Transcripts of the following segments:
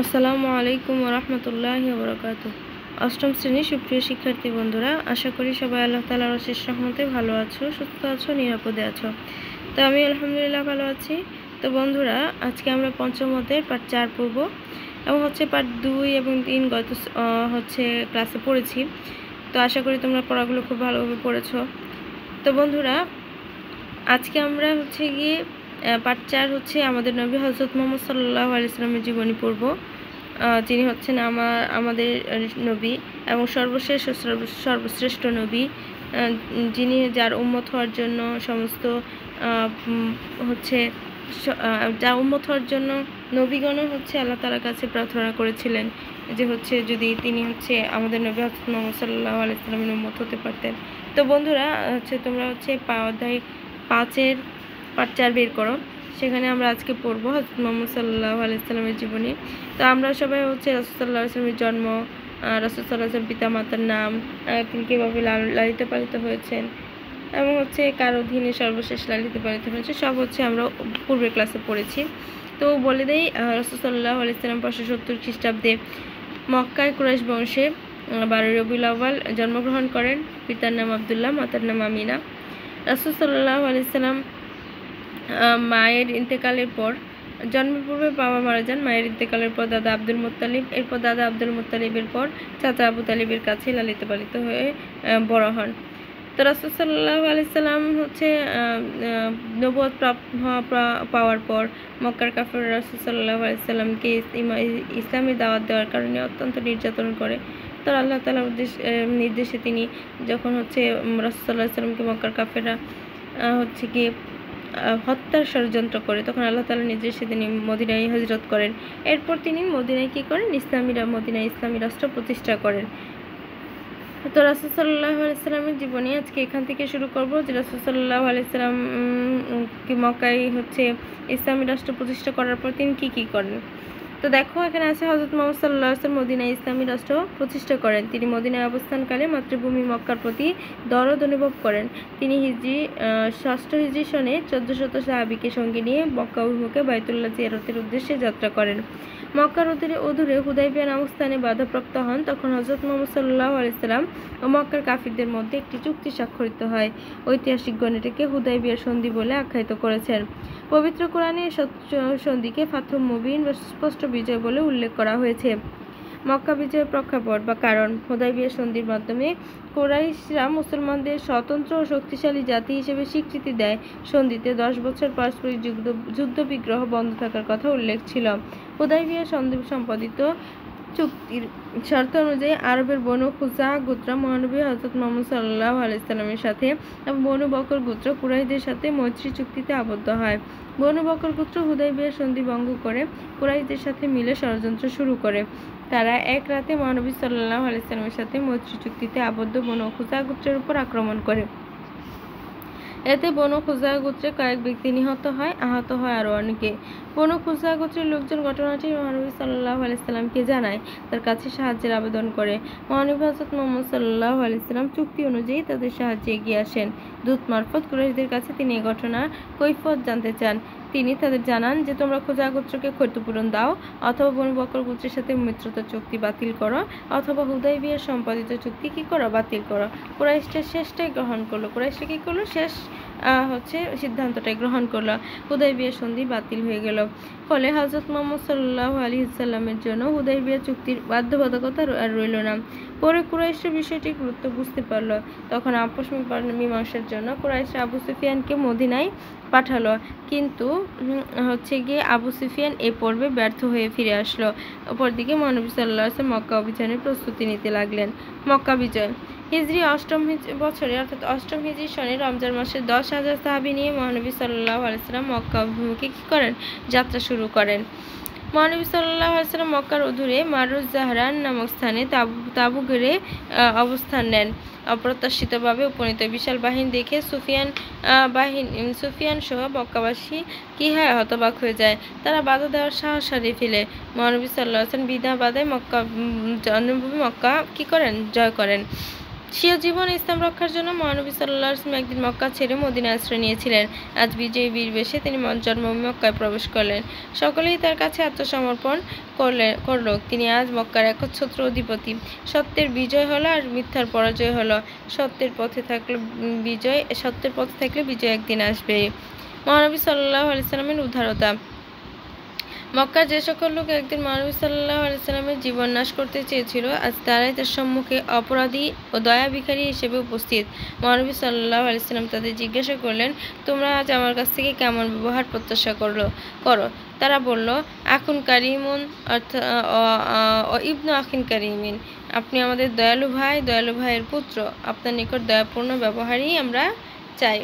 আসসালামু আলাইকুম রহমতুল্লাহ বরকাত অষ্টম শ্রেণির সুপ্রিয় শিক্ষার্থী বন্ধুরা, আশা করি সবাই আল্লাহ তালার অশেষ রহমতে ভালো আছো, সুস্থ আছো, নিরাপদে আছো। তো আমি আলহামদুলিল্লাহ ভালো আছি। তো বন্ধুরা, আজকে আমরা পঞ্চম অধ্যায়ের পার্ট চার পড়ব এবং হচ্ছে পার্ট দুই এবং তিন গত হচ্ছে ক্লাসে পড়েছি। তো আশা করি তোমরা পড়াগুলো খুব ভালোভাবে পড়েছো। তো বন্ধুরা, আজকে আমরা হচ্ছে গিয়ে পার্ট চার হচ্ছে আমাদের নবী হজরত মোহাম্মদ সাল্লাহ আলিয়াল্লামের জীবনী আহ, যিনি হচ্ছেন আমার আমাদের নবী এবং সর্বশেষ সর্বশ্রেষ্ঠ নবী। যিনি যার উম্মত হওয়ার জন্য সমস্ত হচ্ছে যা উম্মত হওয়ার জন্য নবীগণও হচ্ছে আল্লাহ তালার কাছে প্রার্থনা করেছিলেন যে হচ্ছে যদি তিনি হচ্ছে আমাদের নবী হজরত মোহাম্মদ সাল্লাহ আলাইসালামের উম্মত হতে পারতেন। তো বন্ধুরা হচ্ছে তোমরা হচ্ছে পা অধ্যায় পাঁচের পার্ট চার বের করো। সেখানে আমরা আজকে পড়ব হজরত মোহাম্মদ সাল্লাহ আলাইসাল্লামের জীবনী। তো আমরা সবাই হচ্ছে রসুল্লাহ আসলামের জন্ম রসুল্লাহ আসলাম পিতা মাতার নাম তিনি কীভাবে লাল- লালিত পালিত হয়েছেন এবং হচ্ছে কার অধীনে সর্বশেষ লালিত পালিত হয়েছে, সব হচ্ছে আমরা পূর্বের ক্লাসে পড়েছি। তো বলে দেই রসুল্লাহ আলাইসাল্লাম পাঁচশো সত্তর খ্রিস্টাব্দে মক্কায় কুরাইশ বংশে বারো রবিউল আউ্বাল জন্মগ্রহণ করেন। পিতার নাম আবদুল্লাহ, মাতার নাম আমিনা। রাসুল সাল্লাহ আলাইসাল্লাম মায়ের ইন্তেকালের পর জন্মের পূর্বে বাবা মারা যান মায়ের ইন্তেকালের পর দাদা আব্দুল মুত্তালিব এরপর দাদা আব্দুল মুত্তালিবের পর চাচা আবু তালিবের কাছে লালিত পালিত হয়ে বড় হন। তো রাসুল সাল্লাহ আলাইসাল্লাম হচ্ছে নবদ পাওয়ার পর মক্কার কাফের রাসুল সাল্লাহ আলাইসাল্লামকে ইসলামী দাওয়াত দেওয়ার কারণে অত্যন্ত নির্যাতন করে। তো আল্লাহ তালার উদ্দেশ্য নির্দেশে তিনি যখন হচ্ছে রাসুল সাল্লামকে মক্কার কাফেরা হচ্ছে আহ, হত্যার ষড়যন্ত্র করে, তখন আল্লাহ তালা নির্দেশে তিনি মদিনায় হজরত করেন। এরপর তিনি মদিনায় কী করেন? ইসলামীরা মদিনায় ইসলামী রাষ্ট্র প্রতিষ্ঠা করেন। তো রাসুল সাল্লাহ আলাইসাল্লামের জীবনী আজকে এখান থেকে শুরু করব যে রাসুল সাল্লাহ আলাইসাল্লাম কি মকাই হচ্ছে ইসলামী রাষ্ট্র প্রতিষ্ঠা করার পর তিনি কী কী করেন? তো দেখো, এখানে আছে হজরত মোহাম্মদ সাল্লাহ আসলাম মদিনা ইসলামী রাষ্ট্র প্রতিষ্ঠা করেন। তিনি মদিনায় অবস্থানকালে মাতৃভূমি মক্কার প্রতি দরদ অনুভব করেন। তিনি হিজড়ি ষষ্ঠ হিজড়ি সনে চোদ্দ শত সাহাবিকে সঙ্গে নিয়ে মক্কা অভিমুখে বায়তুল্লাহ জিয়ারতের উদ্দেশ্যে যাত্রা করেন। মক্কার অদূরে অদূরে হুদাইবিয়া নামক স্থানে বাধাপ্রাপ্ত হন, তখন হজরত মোহাম্মদ সাল্লাহ আলাইসাল্লাম ও মক্কার কাফিরদের মধ্যে একটি চুক্তি স্বাক্ষরিত হয়। ঐতিহাসিকগণ এটাকে হুদাইবিয়ার সন্ধি বলে আখ্যায়িত করেছেন। পবিত্র কোরআনে সন্ধিকে ফাথম মুবিন বা স্পষ্ট বিজয় বলে উল্লেখ করা হয়েছে। মক্কা বিজয়ের প্রেক্ষাপট বা কারণ হুদাইবিয়া সন্ধির মাধ্যমে কোরাইশরা মুসলমানদের স্বতন্ত্র ও শক্তিশালী জাতি হিসেবে স্বীকৃতি দেয়। সন্ধিতে দশ বছর পারস্পরিক যুদ্ধ যুদ্ধ বিগ্রহ বন্ধ থাকার কথা উল্লেখ ছিল। হুদাইবিয়া সন্ধি সম্পাদিত চুক্তির শর্ত অনুযায়ী আরবের বনু খুজা গোত্র মহানবী হজরত মোহাম্মদ সাল্লাহ আলাইসাল্লামের সাথে এবং বনু বকর গোত্র কুরাইশদের সাথে মৈত্রী চুক্তিতে আবদ্ধ হয়। বনু বকর গোত্র হুদাইবিয়ার সন্ধি ভঙ্গ করে কুরাইশদের সাথে মিলে ষড়যন্ত্র শুরু করে। তারা এক রাতে মহানবী সাল্লাহ আলাইসাল্লামের সাথে মৈত্রী চুক্তিতে আবদ্ধ বনু খুজা গোত্রের উপর আক্রমণ করে। এতে বনু খুজা গোত্রে কয়েক ব্যক্তি নিহত হয়, আহত হয় আরও অনেকে। বনু খুজা গোত্রের লোকজন ঘটনাটি মহানবী সাল্লাহ আলাইসাল্লামকে জানায়। তার কাছে সাহায্যের আবেদন করে। মহানবী হজরত মোহাম্মদ সাল্লাহ আলাইসাল্লাম চুক্তি অনুযায়ী তাদের সাহায্যে এগিয়ে আসেন। দূত মারফত কুরাইশদের কাছে তিনি এই ঘটনার কৈফত জানতে চান। তিনি তাদের জানান যে, তোমরা খোঁজা গোত্রকে ক্ষতিপূরণ দাও অথবা বনু বকর গোত্রের সাথে মিত্রতা চুক্তি বাতিল করো অথবা হুদাই বিয়ের সম্পাদিত চুক্তি কি করো বাতিল করো। কুরাইশটা শেষটাই গ্রহণ করল। কুরাইশটা কি করল? শেষ হচ্ছে সিদ্ধান্তটাই গ্রহণ করল। হুদাই বিয়ের সন্ধি বাতিল হয়ে গেল। ফলে হজরত মোহাম্মদ সাল্লাহ আলী সাল্লামের জন্য হুদাই বিয়ের চুক্তির বাধ্যবাধকতা আর রইল না। পরে কুরাইশরা বিষয়টি গুরুত্ব বুঝতে পারল। তখন আপোষ মীমা- মীমাংসার জন্য কুরাইশরা আবু সুফিয়ানকে মদিনায় পাঠালো। কিন্তু হচ্ছে গিয়ে আবু সুফিয়ান এ পর্বে ব্যর্থ হয়ে ফিরে আসলো। অপরদিকে মহানবী সাল্লাহ মক্কা অভিযানের প্রস্তুতি নিতে লাগলেন। মক্কা বিজয়। হিজরি অষ্টম বছরে, অর্থাৎ অষ্টম হিজরি সনে রমজান মাসে দশ হাজার সাহাবি নিয়ে মহানবী সাল্লাহ আলাইসাল্লাম মক্কা অভিমুখে কী করেন? যাত্রা শুরু করেন। মহানবী সাল্লাহ আলাইসাল্লাম মক্কার অধুরে মারুজ জাহরান নামক স্থানে তাবু তাবু গেড়ে অবস্থান নেন। অপ্রত্যাশিতভাবে উপনীত বিশাল বাহিনী দেখে সুফিয়ান বাহিনী সুফিয়ান সহ মক্কাবাসী কী হয় হতবাক হয়ে যায়। তারা বাধা দেওয়ার সাহস হারিয়ে ফেলে। মহানবী সাল্লাহ আসলাম বিধা বাধায় মক্কা জন্মভূমি মক্কা কী করেন? জয় করেন। স্বীয় জীবন ইসলাম রক্ষার জন্য মহানবী সাল্লাহ একদিন মক্কা ছেড়ে মদিনা আশ্রয় নিয়েছিলেন। আজ বিজয়ী বীর বেশে তিনি জন্মভূমি মক্কায় প্রবেশ করলেন। সকলেই তার কাছে আত্মসমর্পণ করলেন করল। তিনি আজ মক্কার একচ্ছত্র অধিপতি। সত্যের বিজয় হলো আর মিথ্যার পরাজয় হলো। সত্যের পথে থাকলে বিজয় সত্যের পথে থাকলে বিজয় একদিন আসবে। মহানবী সাল্লাহ আলিয়াল্লামের উদারতা। মক্কার যে সকল লোক একদিন মহানবী সাল্লাহ আলাইসাল্লামের জীবন নাশ করতে চেয়েছিল, আজ তারাই তার সম্মুখে অপরাধী ও দয়া ভিখারী হিসেবে উপস্থিত। মহানবী সাল্লাহ আলাইসাল্লাম তাদের জিজ্ঞাসা করলেন, তোমরা আজ আমার কাছ থেকে কেমন ব্যবহার প্রত্যাশা করল? করো। তারা বলল, আখুন কারিমুন অর্থাৎ ইবনু আখিন কারিমিন। আপনি আমাদের দয়ালু ভাই, দয়ালু ভাইয়ের পুত্র। আপনার নিকট দয়াপূর্ণ ব্যবহারই আমরা চাই।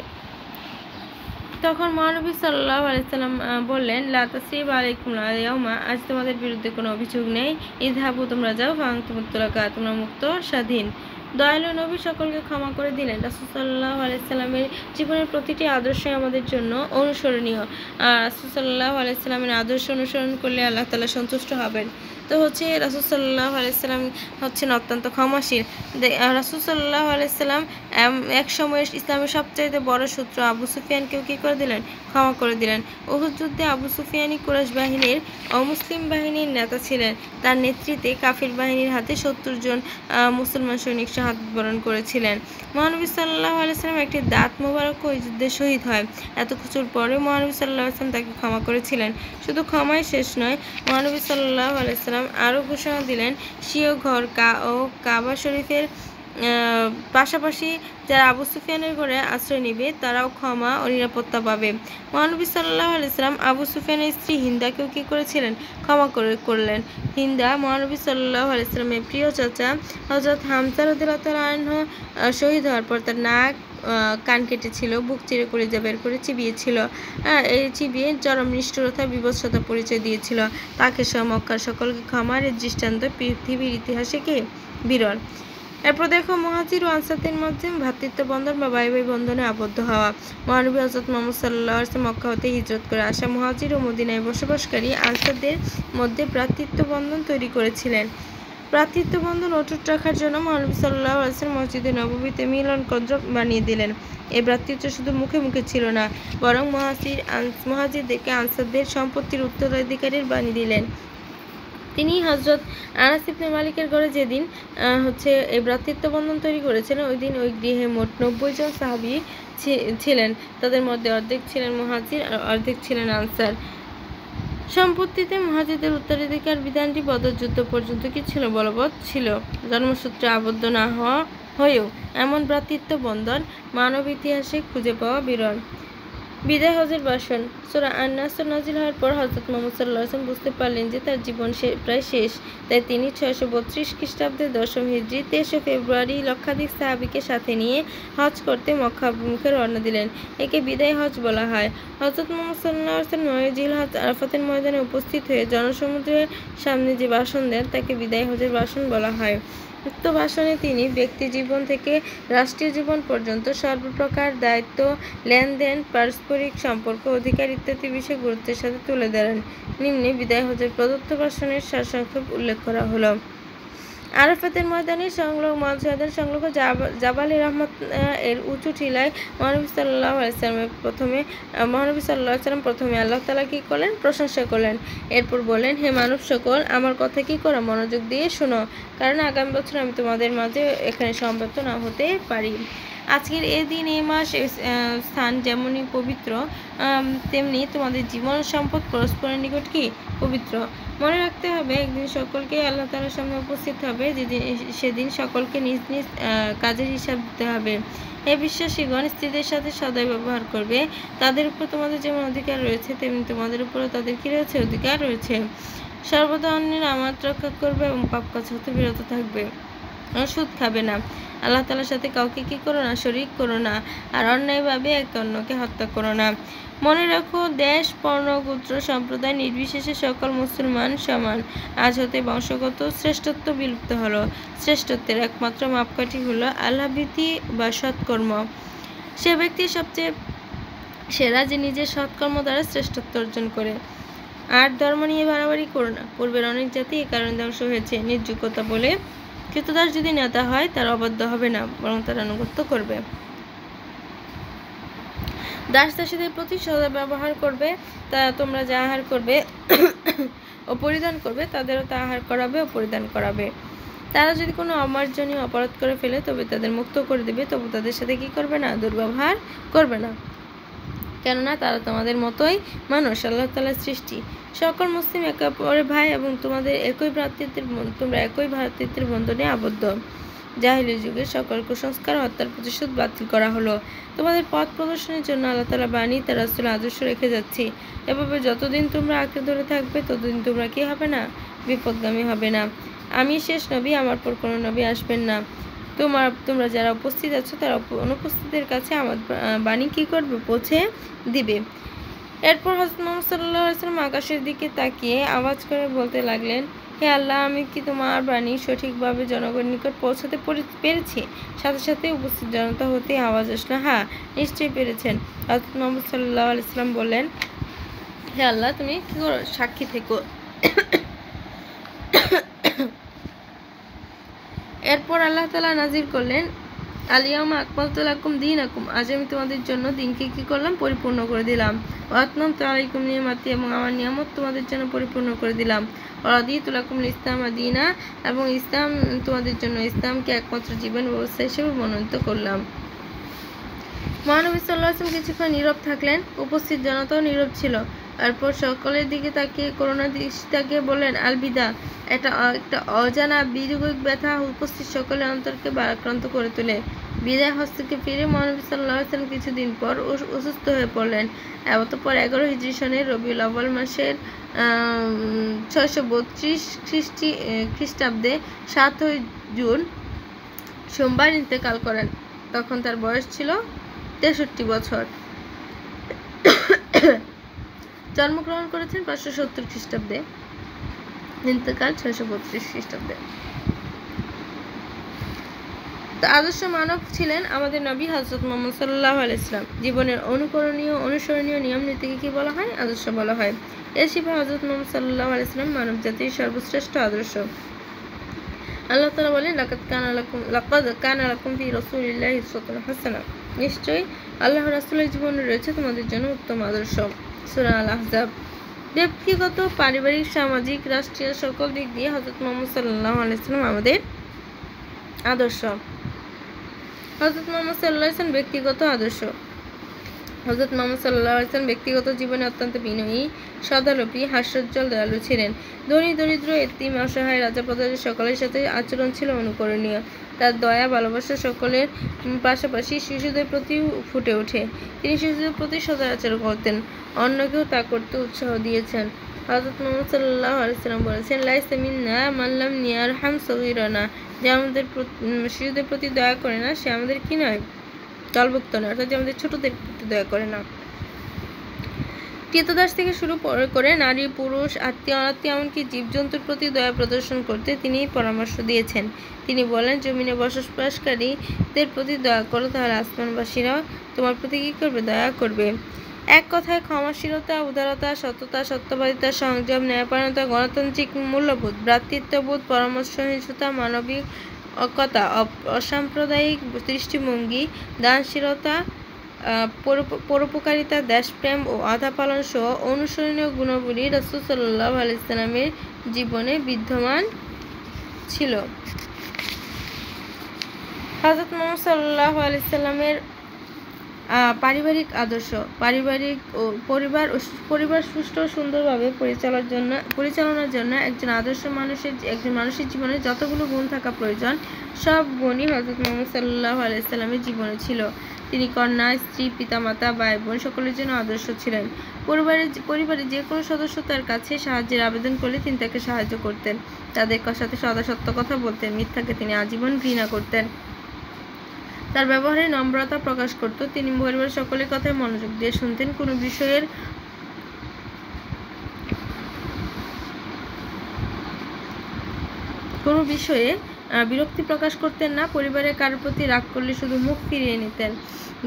তখন মহানবী সাল্লাহ আলাইসাল্লাম বললেন লাতাসিব আলাইকুম ইয়াউমা, আজ তোমাদের বিরুদ্ধে কোনো অভিযোগ নেই। ইদহাবু তোমরা যাও, ফাং তুমুত্তলাকা তোমরা মুক্ত, স্বাধীন। দয়ালু নবী সকলকে ক্ষমা করে দিলেন রাসুসাল্লাহ আলাইসাল্লামের জীবনের প্রতিটি আদর্শই আমাদের জন্য অনুসরণীয়। আর রাসুসাল্লাহ আলাইসাল্লামের আদর্শ অনুসরণ করলে আল্লাহ তালা সন্তুষ্ট হবেন। তো হচ্ছে রাসুসাল্লাহ আলাইসাল্লাম হচ্ছেন অত্যন্ত ক্ষমাশীল। রাসুসাল্লাহ আলাইসাল্লাম এক সময় ইসলামের সবচাইতে বড় সূত্র আবু সুফিয়ানকেও কী করে দিলেন? ক্ষমা করে দিলেন। ওহুদ যুদ্ধে আবু সুফিয়ানি কুরাশ বাহিনীর অমুসলিম বাহিনীর নেতা ছিলেন। তার নেতৃত্বে কাফির বাহিনীর হাতে সত্তর জন মুসলমান সৈনিক শাহাদ বরণ করেছিলেন। মহানবী সাল্লাহ আলাইসাল্লাম একটি দাঁত মোবারক ওই যুদ্ধে শহীদ হয়। এত কিছুর পরে মহানবী সাল্লাহ আসলাম তাকে ক্ষমা করেছিলেন। শুধু ক্ষমাই শেষ নয়, মহানবী সাল্লাহ আলাইসাল্লাম আরও ঘোষণা দিলেন, সিও ঘর কা ও কাবা শরীফের পাশাপাশি যারা আবু সুফিয়ানের ঘরে আশ্রয় নিবে, তারাও ক্ষমা ও নিরাপত্তা পাবে। মহানবী সাল্লাহ আলাইসালাম আবু সুফিয়ানের স্ত্রী হিন্দাকেও কী করেছিলেন? ক্ষমা করে করলেন। হিন্দা মহানবী সাল্লাহ আলাইসালামের প্রিয় চাচা হজরত হামসার আনহ শহীদ হওয়ার পর তার নাক কান কেটেছিল, বুক চিরে করে যা বের করে চিবিয়েছিল। এই চিবিয়ে চরম নিষ্ঠুরতা বিভৎসতা পরিচয় দিয়েছিল। তাকে সহ মক্কার সকলকে ক্ষমার দৃষ্টান্ত পৃথিবীর ইতিহাসে কি? বিরল। এরপর দেখো মহাজির ও আনসারদের মধ্যে ভ্রাতৃত্ব বন্ধন বা ভাই ভাই বন্ধনে আবদ্ধ হওয়া। মহানবী হজরত মোহাম্মদ সাল্লাহ মক্কা হতে হিজরত করে আসা মহাজির ও মদিনায় বসবাসকারী আনসারদের মধ্যে ভ্রাতৃত্ব বন্ধন তৈরি করেছিলেন। ভ্রাতৃত্ব বন্ধন অটুট রাখার জন্য মহানবী সাল্লাহ আসলাম মসজিদে নবমীতে মিলন কেন্দ্র বানিয়ে দিলেন। এই ভ্রাতৃত্ব শুধু মুখে মুখে ছিল না, বরং মহাজির মহাজিরদেরকে আনসারদের সম্পত্তির উত্তরাধিকারীর বানিয়ে দিলেন। তিনি হজরত আনাস ইবনে মালিকের ঘরে যেদিন হচ্ছে এই ভ্রাতৃত্ব বন্ধন তৈরি করেছিলেন, ওই দিন ওই গৃহে মোট নব্বই জন সাহাবি ছিলেন। তাদের মধ্যে অর্ধেক ছিলেন মহাজির আর অর্ধেক ছিলেন আনসার। সম্পত্তিতে মহাজিদের উত্তরাধিকার বিধানটি বদর যুদ্ধ পর্যন্ত কি ছিল, বলবৎ ছিল। জন্মসূত্রে আবদ্ধ না হওয়া হয়েও এমন ভ্রাতৃত্ব বন্ধন মানব ইতিহাসে খুঁজে পাওয়া বিরল। বিদায় হজের বাসন। সোরা আন্নাসর নাজিল হওয়ার পর হজরত মোহাম্মদ সাল্লাহ আসলাম বুঝতে পারলেন যে তার জীবন প্রায় শেষ। তাই তিনি ছয়শো বত্রিশ খ্রিস্টাব্দের দশম হিজড়ি তেইশে ফেব্রুয়ারি লক্ষাধিক সাহাবিকে সাথে নিয়ে হজ করতে মক্কা অভিমুখে রওনা দিলেন। একে বিদায় হজ বলা হয়। হজরত মোহাম্মদ সাল্লাহ আসলাম নয়জিল হজ আরাফাতের ময়দানে উপস্থিত হয়ে জনসমুদ্রের সামনে যে বাসন দেন, তাকে বিদায় হজের বাসন বলা হয়। উক্ত ভাষণে তিনি ব্যক্তি জীবন থেকে রাষ্ট্রীয় জীবন পর্যন্ত সর্বপ্রকার দায়িত্ব, লেনদেন, পারস্পরিক সম্পর্ক, অধিকার ইত্যাদি বিষয়ে গুরুত্বের সাথে তুলে ধরেন। নিম্নে বিদায় হজের প্রদত্ত ভাষণের সারসংক্ষেপ উল্লেখ করা হলো। আরাফাতের ময়দানে সংলগ্ন মহাজাদের সংলগ্ন জাবালি রহমত এর উঁচু টিলায় মহানবী সাল্লাহ আলাইসালামের প্রথমে মহানবী সাল্লাহ সাল্লাম প্রথমে আল্লাহ তালা কী করলেন? প্রশংসা করলেন। এরপর বললেন, হে মানব সকল, আমার কথা কী করো? মনোযোগ দিয়ে শোনো। কারণ আগামী বছর আমি তোমাদের মাঝে এখানে সম্পর্ক না হতে পারি। আজকের এই দিন এই মাস স্থান যেমনই পবিত্র তেমনি তোমাদের জীবন সম্পদ পরস্পরের নিকট কি? পবিত্র। মনে রাখতে হবে, একদিন সকলকে আল্লাহ তালার সামনে উপস্থিত হবে, যেদিন সেদিন সকলকে নিজ নিজ কাজের হিসাব দিতে হবে। এই বিশ্বাসীগণ, স্ত্রীদের সাথে সদাই ব্যবহার করবে। তাদের উপর তোমাদের যেমন অধিকার রয়েছে, তেমনি তোমাদের উপরও তাদের কি রয়েছে? অধিকার রয়েছে। সর্বদা অন্যের আমার রক্ষা করবে এবং পাপ কাজ হতে বিরত থাকবে। সুদ খাবে না। আল্লাহ তালার সাথে কাউকে কি করো না, শরিক করো না। আর অন্যায়ভাবে একে অন্যকে হত্যা করো না। মনে রাখো, দেশ পর্ণগোত্র সম্প্রদায় নির্বিশেষে সকল মুসলমান সমান। আজ হতে বংশগত শ্রেষ্ঠত্ব বিলুপ্ত হলো। শ্রেষ্ঠত্বের একমাত্র মাপকাঠি হলো আল্লাভীতি বা সৎকর্ম। সে ব্যক্তি সবচেয়ে সেরা যে নিজের সৎকর্ম দ্বারা শ্রেষ্ঠত্ব অর্জন করে। আর ধর্ম নিয়ে বাড়াবাড়ি করো না। পূর্বের অনেক জাতি এ কারণে ধ্বংস হয়েছে। নির্যোগ্যতা বলে কৃতদাস যদি নেতা হয়, তার অবাধ্য হবে না, বরং তার আনুগত্য করবে। দাস দাসীদের প্রতি সদা ব্যবহার করবে, তা তোমরা যা আহার করবে ও পরিধান করবে, তাদেরও তা আহার করাবে ও পরিধান করাবে। তারা যদি কোনো অমার্জনীয় অপরাধ করে ফেলে, তবে তাদের মুক্ত করে দেবে, তবু তাদের সাথে কি করবে না? দুর্ব্যবহার করবে না। কেননা তারা তোমাদের মতোই মানুষ, আল্লাহ তালার সৃষ্টি। সকল মুসলিম একে অপরের ভাই এবং তোমাদের একই ভ্রাতৃত্বের তোমরা একই ভ্রাতৃত্বের বন্ধনে আবদ্ধ। জাহিলি যুগে সকল কুসংস্কার হত্যার প্রতিশোধ বাতিল করা হলো। তোমাদের পথ প্রদর্শনের জন্য আল্লাহ তালা বাণী, তার রাসুল আদর্শ রেখে যাচ্ছি। এভাবে যতদিন তোমরা আঁকড়ে ধরে থাকবে, ততদিন তোমরা কি হবে না? বিপদগামী হবে না। আমি শেষ নবী, আমার পর কোনো নবী আসবেন না। তোমার, তোমরা যারা উপস্থিত আছো, তারা অনুপস্থিতের কাছে আমার বাণী কী করবে? পৌঁছে দিবে। এরপর হজরত মোহাম্মদ সাল্লাহ আসলাম আকাশের দিকে তাকিয়ে আওয়াজ করে বলতে লাগলেন হে আল্লাহ, আমি কি তোমার বাণী সঠিকভাবে জনগণের নিকট পৌঁছাতে পেরেছি? সাথে সাথে উপস্থিত জনতা হতে আওয়াজ আসলো। হ্যাঁ নিশ্চয়ই পেরেছেন। হজরত মোহাম্মদ সাল্লাহ আলাইসাল্লাম বললেন, হে আল্লাহ, তুমি কী করো? সাক্ষী থেকো। এরপর আল্লাহ তালা নাজির করলেন আলিয়ামা আকমালতুলাকুম দিন আকুম আজ আমি তোমাদের জন্য দিনকে কি করলাম? পরিপূর্ণ করে দিলাম। ওয়াতনাম তালাইকুম নিয়ামাতি এবং আমার নিয়ামত তোমাদের জন্য পরিপূর্ণ করে দিলাম। অরাদি তুলাকুম ইসলাম আদিনা এবং ইসলাম তোমাদের জন্য ইসলামকে একমাত্র জীবন ব্যবস্থা হিসেবে মনোনীত করলাম। মহানবী সাল্লাহ আসলাম কিছুক্ষণ নীরব থাকলেন। উপস্থিত জনতাও নীরব ছিল। এরপর সকলের দিকে তাকিয়ে করোনা দৃষ্টিটাকে বললেন, আলবিদা একটা একটা অজানা বিযোগিক ব্যথা উপস্থিত সকলের অন্তরকে বারাক্রান্ত করে তোলে। বিদায় হস্তকে ফিরে মহানবী সাল্লাহ আসলাম কিছুদিন পর অসুস্থ হয়ে পড়লেন। অতঃপর এগারো হিজরি সনের রবিউল আউ্বাল মাসের ছয়শো বত্রিশ খ্রিস্টি খ্রিস্টাব্দে সাতই জুন সোমবার ইন্তেকাল করেন। তখন তার বয়স ছিল তেষট্টি বছর। জন্মগ্রহণ করেছেন পাঁচশো সত্তর খ্রিস্টাব্দে। ইন্তেকাল ছয়শো বত্রিশ খ্রিস্টাব্দে। আদর্শ মানব ছিলেন আমাদের নবী হজরত মোহাম্মদ সাল্লাহ আলাইসলাম জীবনের অনুকরণীয়, অনুসরণীয় নিয়ম নীতিকে কি বলা হয়? আদর্শ বলা হয়। এ শিফা হজরত মোহাম্মদ সাল্লাহ আলাইসলাম মানব জাতির সর্বশ্রেষ্ঠ আদর্শ। আল্লাহ তালা বলেন, লাকাদ কান আলাকুম লাকাদ কান আলাকুম ফি রাসূলিল্লাহি হাসানা নিশ্চয়ই আল্লাহ রাসূলের জীবনে রয়েছে তোমাদের জন্য উত্তম আদর্শ। আহজাব। ব্যক্তিগত, পারিবারিক, সামাজিক, রাষ্ট্রীয় সকল দিক দিয়ে হজরত মোহাম্মদ সাল্লাহ আলাইসালাম আমাদের আদর্শ। হজরত মোহাম্মদ সাল্লাহ ব্যক্তিগত আদর্শ। হজরত মোহাম্মদ সাল্লাহ আসলাম ব্যক্তিগত জীবনে অত্যন্ত বিনয়ী, সদালোপী, হাস্যোজ্জ্বল, দয়ালু ছিলেন। ধনী, দরিদ্র, এতিম, অসহায়, রাজা প্রজাদের সকলের সাথে আচরণ ছিল অনুকরণীয়। তার দয়া, ভালোবাসা সকলের পাশাপাশি শিশুদের প্রতি ফুটে ওঠে। তিনি শিশুদের প্রতি সদা আচরণ করতেন, অন্যকেও তা করতে উৎসাহ দিয়েছেন। হজরত মোহাম্মদ সাল্লাহ আলাইসাল্লাম বলেছেন, লাইসা মিন্না মাল্লাম নিয়ার হাম সগিরনা। যে আমাদের শিশুদের প্রতি দয়া করে না, সে আমাদের কি নয়? দলভুক্ত নয়, অর্থাৎ আমাদের ছোটদের প্রতি দয়া করে না। কৃতদাস থেকে শুরু করে নারী, পুরুষ, আত্মীয়, অনাত্মীয়, এমনকি জীবজন্তুর প্রতি দয়া প্রদর্শন করতে তিনি পরামর্শ দিয়েছেন। তিনি বলেন, জমিনে বসবাসকারীদের প্রতি দয়া করো, তাহলে আসমানবাসীরাও তোমার প্রতি কী করবে? দয়া করবে। এক কথায়, ক্ষমাশীলতা, উদারতা, সততা, সত্যবাদিতা, সংযম, ন্যায়পরায়ণতা, গণতান্ত্রিক মূল্যবোধ, ভ্রাতৃত্ববোধ, পরামর্শহীনতা, মানবিক অপ- অসাম্প্রদায়িক দৃষ্টিভঙ্গি, দানশীলতা পরোপকারিতা, দেশপ্রেম ও আধা পালন সহ অনুসরণীয় গুণাবলী রসুল সাল্লাহ আলাইসালামের জীবনে বিদ্যমান ছিল। হজরত মোহাম্মদ সাল্লাহ আলাইসাল্লামের পারিবারিক আদর্শ, পারিবারিক ও পরিবার পরিবার সুষ্ঠু ও সুন্দরভাবে পরিচালনার জন্য পরিচালনার জন্য একজন আদর্শ মানুষের একজন মানুষের জীবনে যতগুলো গুণ থাকা প্রয়োজন, সব গুণই হজরত মোহাম্মদ সাল্লাহ আলাইসাল্লামের জীবনে ছিল। তিনি কন্যা, স্ত্রী, পিতামাতা ভাই বোন সকলের জন্য আদর্শ ছিলেন। পরিবারের পরিবারের যে কোনো সদস্য তার কাছে সাহায্যের আবেদন করলে তিনি তাকে সাহায্য করতেন। তাদের সাথে সদা সত্য কথা বলতেন। মিথ্যাকে তিনি আজীবন ঘৃণা করতেন। তার ব্যবহারে নম্রতা প্রকাশ করত। তিনি পরিবারের সকলের কথায় মনোযোগ দিয়ে শুনতেন। কোনো বিষয়ের কোনো বিষয়ে বিরক্তি প্রকাশ করতেন না। পরিবারের কারোর প্রতি রাগ করলে শুধু মুখ ফিরিয়ে নিতেন।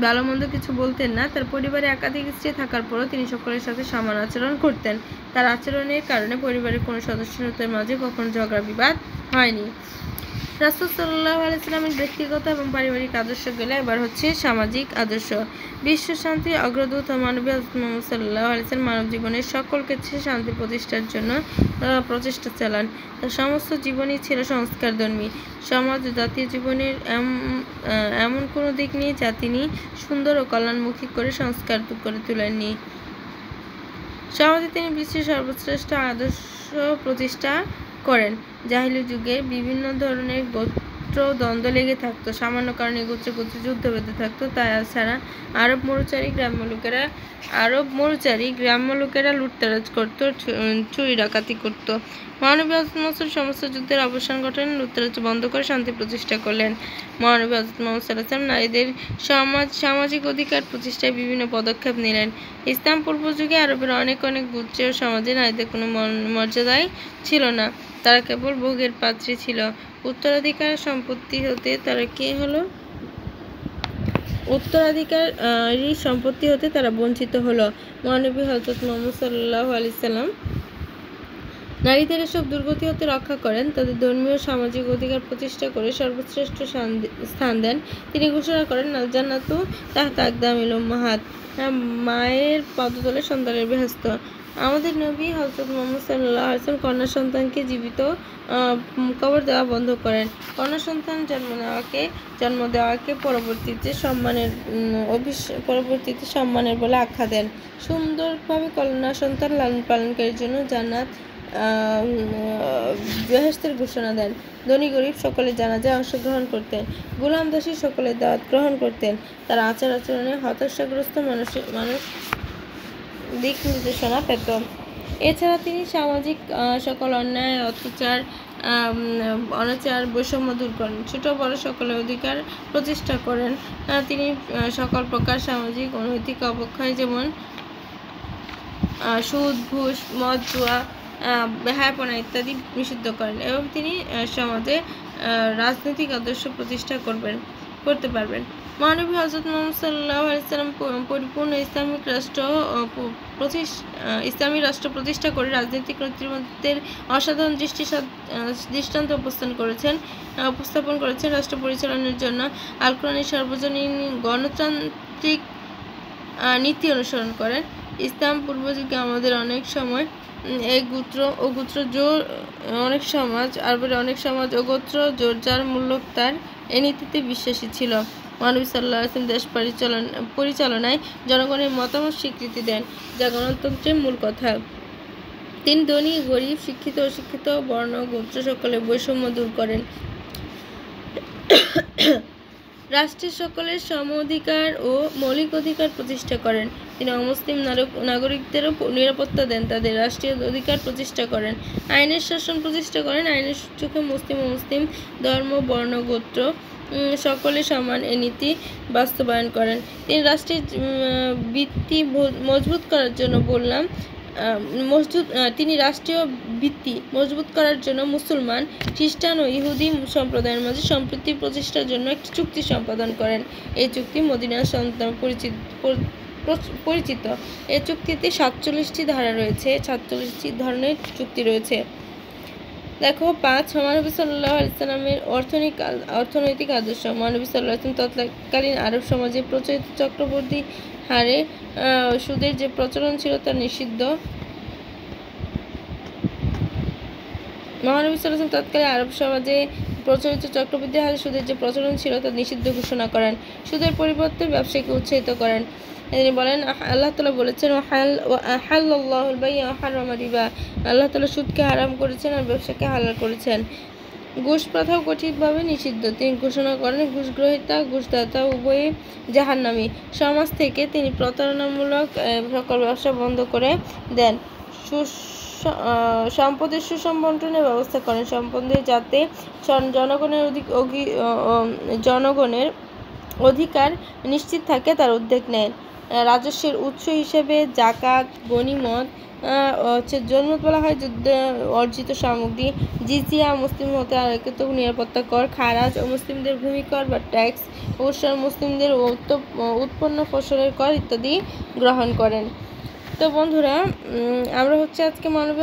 ভালো মন্দ কিছু বলতেন না। তার পরিবারে একাধিক স্ত্রী থাকার পরও তিনি সকলের সাথে সমান আচরণ করতেন। তার আচরণের কারণে পরিবারের কোনো সদস্যদের মাঝে কখনো ঝগড়া বিবাদ হয়নি। রাসুল সাল্লাহ আলাইসালামের ব্যক্তিগত এবং পারিবারিক আদর্শ গেলে এবার হচ্ছে সামাজিক আদর্শ। বিশ্ব শান্তি, অগ্রদূত মানবী মোহাম্মদ সাল্লাহ আলাইসালাম মানব জীবনের সকল ক্ষেত্রে শান্তি প্রতিষ্ঠার জন্য প্রচেষ্টা চালান। তার সমস্ত জীবনই ছিল সংস্কারধর্মী। সমাজ জাতীয় জীবনের এমন কোনো দিক নেই যা তিনি সুন্দর ও কল্যাণমুখী করে সংস্কার করে তুলেননি। সমাজে তিনি বিশ্বের সর্বশ্রেষ্ঠ আদর্শ প্রতিষ্ঠা করেন। জাহিলি যুগে বিভিন্ন ধরনের গোত্র দ্বন্দ্ব লেগে থাকতো। সামান্য কারণে গোত্র গোত্র যুদ্ধ বেঁধে থাকতো। তাছাড়া আরব মরুচারী গ্রাম্য লোকেরা, আরব মরুচারী গ্রাম্য লোকেরা লুটতারাজ করতো চুরি ডাকাতি করতো। মহানবী মহসুর সমস্ত যুদ্ধের অবসান ঘটান লুটতারাজ বন্ধ করে শান্তি প্রতিষ্ঠা করলেন। মহানবী আজত মোহাম্মদ নারীদের সমাজ, সামাজিক অধিকার প্রতিষ্ঠায় বিভিন্ন পদক্ষেপ নিলেন। ইসলাম পূর্ব যুগে আরবের অনেক অনেক গুচ্ছের সমাজে নারীদের কোনো মর্যাদাই ছিল না। তারা কেবল ভোগের পাত্রী ছিল। উত্তরাধিকার সম্পত্তি হতে তারা কে হলো? উত্তরাধিকার সম্পত্তি হতে তারা বঞ্চিত হলো। মহানবী হজরত মোহাম্মদ সাল্লাহ আলি সাল্লাম নারীদের এসব দুর্গতি হতে রক্ষা করেন, তাদের ধর্মীয় সামাজিক অধিকার প্রতিষ্ঠা করে সর্বশ্রেষ্ঠ স্থান দেন। তিনি ঘোষণা করেন জান্নাতু তাহতা আকদামিল মাহাত মায়ের পদতলে সন্তানের বেহস্ত আমাদের নবী হজরত মোহাম্মদ সাল্লাহ আসলাম কন্যা সন্তানকে জীবিত কবর দেওয়া বন্ধ করেন। কন্যা সন্তান জন্ম নেওয়াকে, জন্ম দেওয়াকে পরবর্তীতে সম্মানের অভিস, পরবর্তীতে সম্মানের বলে আখ্যা দেন। সুন্দরভাবে কন্যা সন্তান লালন পালনকারীর জন্য জান্নাত বেহেস্তের ঘোষণা দেন। ধনী গরিব সকলে জানাজায় অংশগ্রহণ করতেন। গুলাম দাসী সকলে দাওয়াত গ্রহণ করতেন। তার আচার আচরণে হতাশাগ্রস্ত মানুষের মানুষ দিক নির্দেশনা পেত এছাড়া তিনি সামাজিক সকল অন্যায়, অত্যাচার অনাচার, বৈষম্য দূর করেন। ছোট বড় সকলের অধিকার প্রতিষ্ঠা করেন। তিনি সকল প্রকার সামাজিক অনৈতিক অবক্ষয় যেমন সুদ, ঘুষ, মদ, জুয়া বেহায়াপনা ইত্যাদি নিষিদ্ধ করেন এবং তিনি সমাজে রাজনৈতিক আদর্শ প্রতিষ্ঠা করবেন, করতে পারবেন। মহানবী হজরত মোহাম্মদ সাল্লাহ আলাইসাল্লাম পরিপূর্ণ ইসলামিক রাষ্ট্র ইসলামী রাষ্ট্র প্রতিষ্ঠা করে রাজনৈতিক নেতৃত্বের অসাধারণ দৃষ্টি দৃষ্টান্ত উপস্থান করেছেন উপস্থাপন করেছেন রাষ্ট্র পরিচালনার জন্য। আল সর্বজনীন গণতান্ত্রিক নীতি অনুসরণ করেন ইসলাম পূর্বযুগে আমাদের অনেক সময় এই গোত্র ও গোত্র জোর অনেক সমাজ, আরবের অনেক সমাজ ও গোত্র জোর যার মূল্য তার, এ নীতিতে বিশ্বাসী ছিল। মানবী সাল্লাহ আসলাম দেশ পরিচালনা পরিচালনায় জনগণের মতামত স্বীকৃতি দেন। যা গণতন্ত্রের মূল কথা। তিনি ধনী, গরিব, শিক্ষিত, অশিক্ষিত, বর্ণ, গোত্র সকলে বৈষম্য দূর করেন। রাষ্ট্রের সকলের সম অধিকার ও মৌলিক অধিকার প্রতিষ্ঠা করেন। তিনি অমুসলিম নাগরিকদেরও নিরাপত্তা দেন, তাদের রাষ্ট্রীয় অধিকার প্রতিষ্ঠা করেন। আইনের শাসন প্রতিষ্ঠা করেন। আইনের চোখে মুসলিম ও মুসলিম ধর্ম, বর্ণ, গোত্র সকলে সমান এ নীতি বাস্তবায়ন করেন। তিনি রাষ্ট্রের ভিত্তি মজবুত করার জন্য বললাম মজবুত তিনি রাষ্ট্রীয় ভিত্তি মজবুত করার জন্য মুসলমান, খ্রিস্টান ও ইহুদি সম্প্রদায়ের মাঝে সম্প্রীতি প্রচেষ্টার জন্য একটি চুক্তি সম্পাদন করেন। এই চুক্তি মদিনার সন্তান পরিচিত পরিচিত। এই চুক্তিতে সাতচল্লিশটি ধারা রয়েছে, সাতচল্লিশটি ধরনের চুক্তি রয়েছে। দেখো, পাঁচ মহানবী সাল্লাহ ইসলামের অর্থনৈতিক অর্থনৈতিক আদর্শ। মহানবী সাল্লাহ ইসলাম তৎকালীন আরব সমাজে প্রচলিত চক্রবর্তী হারে সুদের যে প্রচলন ছিল তা নিষিদ্ধ। মহানবী সাল্লাম তৎকালীন আরব সমাজে প্রচলিত চক্রবৃদ্ধি হারে সুদের যে প্রচলন ছিল তা নিষিদ্ধ ঘোষণা করেন। সুদের পরিবর্তে ব্যবসাকে উৎসাহিত করেন। তিনি বলেন আল্লাহ তালা বলেছেন রিবা। আল্লাহ তালা সুদকে হারাম করেছেন আর ব্যবসাকে হালাল করেছেন। ঘুষ প্রথাও কঠিনভাবে নিষিদ্ধ। তিনি ঘোষণা করেন, ঘুষ গ্রহিতা, ঘুষদাতা উভয়ই জাহান্নামী। সমাজ থেকে তিনি প্রতারণামূলক সকল ব্যবসা বন্ধ করে দেন। সম্পদের সুষম বন্টনের ব্যবস্থা করেন। সম্পদের যাতে জনগণের অধিক জনগণের অধিকার নিশ্চিত থাকে, তার উদ্যোগ নেন। রাজস্বের উৎস হিসেবে জাকাত গনিমত হচ্ছে জন্মত বলা হয় যুদ্ধ অর্জিত সামগ্রী, জিজিয়া, মুসলিম হতে আরেকত নিরাপত্তা কর, খারাজ ও মুসলিমদের ভূমিকর বা ট্যাক্স অবসর মুসলিমদের উৎপন্ন ফসলের কর ইত্যাদি গ্রহণ করেন। তো বন্ধুরা আমরা হচ্ছে আজকে মানবী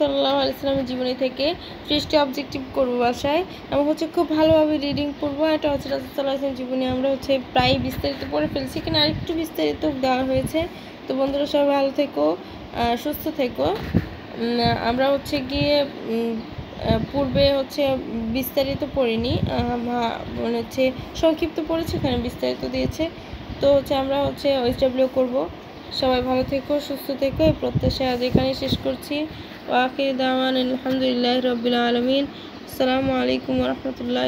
সাল্লাহ আলিয়াল্লামের জীবনী থেকে ত্রিশটি অবজেক্টিভ করব বাসায়। এবং হচ্ছে খুব ভালোভাবে রিডিং করব। এটা হচ্ছে রাজুসাল্লাহ জীবনী। আমরা হচ্ছে প্রায় বিস্তারিত পড়ে ফেলছি কিনা আরেকটু বিস্তারিত দেওয়া হয়েছে। তো বন্ধুরা, সবাই ভালো থেকো সুস্থ থেকো। আমরা হচ্ছে গিয়ে পূর্বে হচ্ছে বিস্তারিত পড়িনি। মানে হচ্ছে সংক্ষিপ্ত পড়েছে, এখানে বিস্তারিত দিয়েছে। তো হচ্ছে আমরা হচ্ছে ওয়েস্টাব্লিউ করব। সবাই ভালো থেকো, সুস্থ থেকো। এই প্রত্যাশা আজ এখানে শেষ করছি। ওয়াকির দাওয়ান আলহামদুলিল্লাহ রবিল আলমিন। আসসালামু আলাইকুম রহমতুল্লাহ